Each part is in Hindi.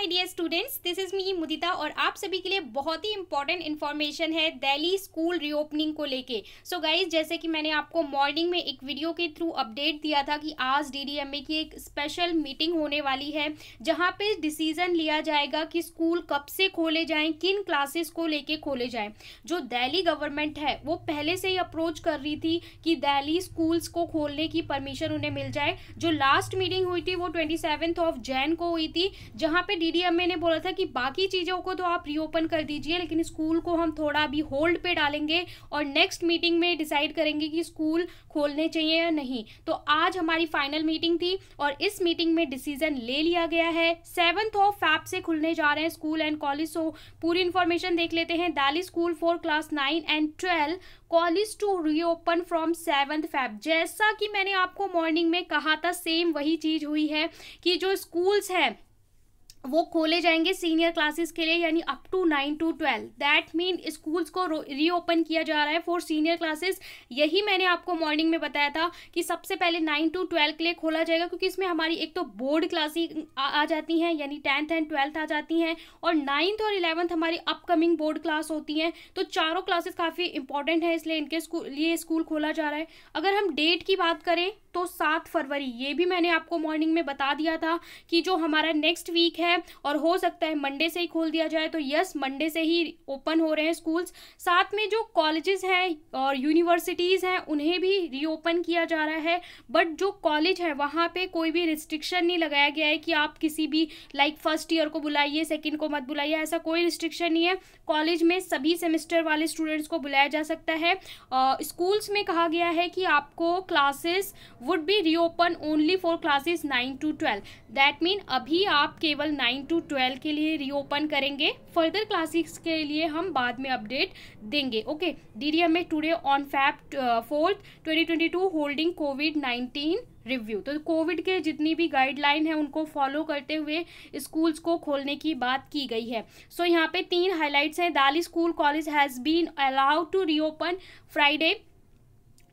My dear students this is me Mudita और आप सभी के लिए बहुत ही इंपॉर्टेंट इन्फॉर्मेशन है दिल्ली स्कूल रीओपनिंग को लेके। सो गाइज़ जैसे कि मैंने आपको मॉर्निंग में एक वीडियो के थ्रू अपडेट दिया था कि आज डीडीएमए की एक स्पेशल मीटिंग होने वाली है, जहाँ पे डिसीज़न लिया जाएगा कि स्कूल कब से खोले जाएँ, किन क्लासेस को लेके खोले जाएँ। जो दिल्ली गवर्नमेंट है, वो पहले से ही अप्रोच कर रही थी कि दिल्ली स्कूल्स को खोलने की परमिशन उन्हें मिल जाए। जो लास्ट मीटिंग हुई थी, वो ट्वेंटी ऑफ़ जैन को हुई थी, जहाँ पे डीडीएमए ने बोला था कि बाकी चीज़ों को तो आप रीओपन कर दीजिए, लेकिन स्कूल को हम थोड़ा अभी होल्ड पे डालेंगे और नेक्स्ट मीटिंग में डिसाइड करेंगे कि स्कूल खोलने चाहिए या नहीं। तो आज हमारी फाइनल मीटिंग थी और इस मीटिंग में डिसीज़न ले लिया गया है। सेवन्थ ऑफ़ फैप से खुलने जा रहे हैं स्कूल एंड कॉलेज सो पूरी इन्फॉर्मेशन देख लेते हैं। Delhi school for class nine and twelve college to reopen from seventh Feb जैसा कि मैंने आपको मॉर्निंग में कहा था सेम वही चीज़ हुई है कि जो स्कूल्स हैं वो खोले जाएँगे सीनियर क्लासेस के लिए यानी up to nine to twelve that mean schools को रीओपन किया जा रहा है फॉर सीनियर क्लासेस यही मैंने आपको मॉर्निंग में बताया था कि सबसे पहले नाइन टू ट्वेल्व के लिए खोला जाएगा क्योंकि इसमें हमारी एक तो बोर्ड क्लासेस आ, आ जाती हैं यानी टेंथ एंड ट्वेल्थ आ जाती हैं और नाइन्थ और इलेवंथ हमारी अपकमिंग बोर्ड क्लास होती हैं. तो चारों क्लासेस काफ़ी इंपॉर्टेंट है इसलिए इनके स्कूल लिए स्कूल खोला जा रहा है. अगर हम डेट की बात करें तो सात फरवरी ये भी मैंने आपको मॉर्निंग में बता दिया था कि जो हमारा नेक्स्ट वीक है और हो सकता है मंडे से ही खोल दिया जाए। तो यस मंडे से ही ओपन हो रहे हैं स्कूल्स साथ में जो कॉलेजेस हैं और यूनिवर्सिटीज़ हैं उन्हें भी रीओपन किया जा रहा है। बट जो कॉलेज है वहाँ पे कोई भी रिस्ट्रिक्शन नहीं लगाया गया है कि आप किसी भी लाइक फ़र्स्ट ईयर को बुलाइए सेकेंड को मत बुलाइए ऐसा कोई रिस्ट्रिक्शन नहीं है। कॉलेज में सभी सेमेस्टर वाले स्टूडेंट्स को बुलाया जा सकता है। स्कूल्स uh, में कहा गया है कि आपको classes would be reopen only for classes nine to twelve that mean अभी आप केवल नाइन टू ट्वेल्व के लिए रीओपन करेंगे। फर्दर क्लासेस के लिए हम बाद में अपडेट देंगे। Okay D D M A today on Feb fourth twenty twenty two holding COVID nineteen review तो कोविड के जितनी भी गाइडलाइन है उनको फॉलो करते हुए स्कूल्स को खोलने की बात की गई है। सो so, यहाँ पे तीन हाईलाइट्स हैं। Delhi school college has been allowed to reopen Friday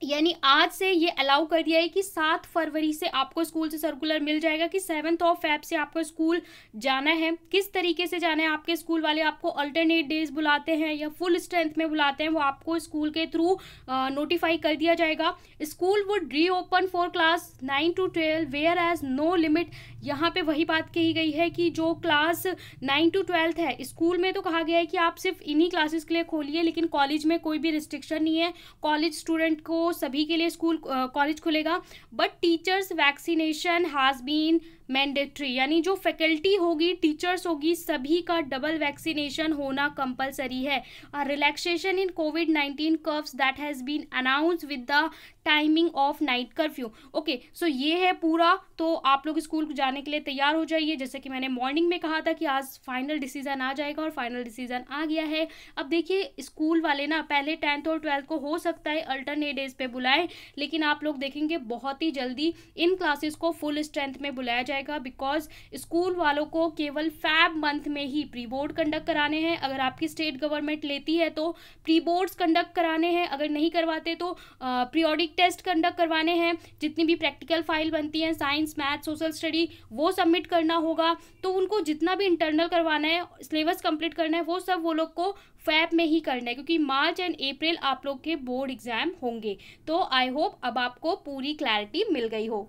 यानी आज से ये अलाउ कर दिया है कि सात फरवरी से आपको स्कूल से सर्कुलर मिल जाएगा कि सेवन्थ ऑफ़ फैब से आपको स्कूल जाना है। किस तरीके से जाना है? आपके स्कूल वाले आपको अल्टरनेट डेज़ बुलाते हैं या फुल स्ट्रेंथ में बुलाते हैं, वो आपको स्कूल के थ्रू नोटिफाई कर दिया जाएगा। School would reopen for class nine to twelve whereas no limit यहाँ पे वही बात कही गई है कि जो क्लास नाइन टू ट्वेल्थ है स्कूल में तो कहा गया है कि आप सिर्फ़ इन्हीं क्लासेस के लिए खोलिए, लेकिन कॉलेज में कोई भी रिस्ट्रिक्शन नहीं है। कॉलेज स्टूडेंट को सभी के लिए स्कूल कॉलेज खुलेगा but teachers vaccination has been mandatory यानी जो फैकल्टी होगी टीचर्स होगी, सभी का डबल वैक्सीनेशन होना कंपलसरी है। Relaxation in COVID nineteen curbs that has been announce with the timing of night curfew okay so ये है पूरा तो आप लोग स्कूल जाने के लिए तैयार हो जाइए। जैसे कि मैंने मॉर्निंग में कहा था कि आज फाइनल डिसीज़न आ जाएगा और फाइनल डिसीज़न आ गया है। अब देखिए, स्कूल वाले ना, पहले टेंथ और ट्वेल्थ को हो सकता है अल्टरनेट डेज़ पे बुलाएँ, लेकिन आप लोग देखेंगे बहुत ही जल्दी इन क्लासेस को फुल स्ट्रेंथ में बुलाया जाएगा बिकॉज़ स्कूल वालों को केवल फैब मंथ में ही प्री बोर्ड कंडक्ट कराने हैं। अगर आपकी स्टेट गवर्नमेंट लेती है तो प्री बोर्ड्स कंडक्ट कराने हैं, अगर नहीं करवाते तो प्रियोडिक टेस्ट कंडक्ट करवाने हैं। जितनी भी प्रैक्टिकल फ़ाइल बनती हैं साइंस मैथ सोशल स्टडी वो सबमिट करना होगा। तो उनको जितना भी इंटरनल करवाना है सिलेबस कंप्लीट करना है, वो सब वो लोग को फैब में ही करना है, क्योंकि मार्च एंड अप्रैल आप लोग के बोर्ड एग्ज़ाम होंगे। तो आई होप अब आपको पूरी क्लैरिटी मिल गई हो।